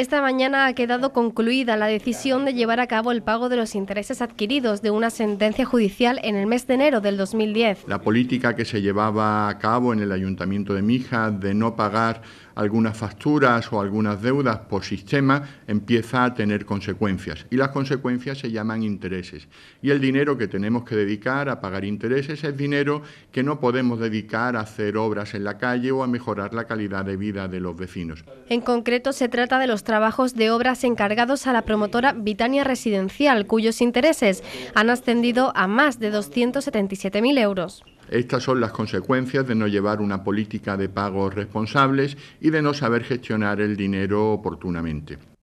Esta mañana ha quedado concluida la decisión de llevar a cabo el pago de los intereses adquiridos de una sentencia judicial en el mes de enero del 2010. La política que se llevaba a cabo en el Ayuntamiento de Mija de no pagar algunas facturas o algunas deudas por sistema empieza a tener consecuencias y las consecuencias se llaman intereses. Y el dinero que tenemos que dedicar a pagar intereses es dinero que no podemos dedicar a hacer obras en la calle o a mejorar la calidad de vida de los vecinos. En concreto se trata de los trabajos de obras encargados a la promotora Vitania Residencial, cuyos intereses han ascendido a más de 277.000 euros. Estas son las consecuencias de no llevar una política de pagos responsables y de no saber gestionar el dinero oportunamente.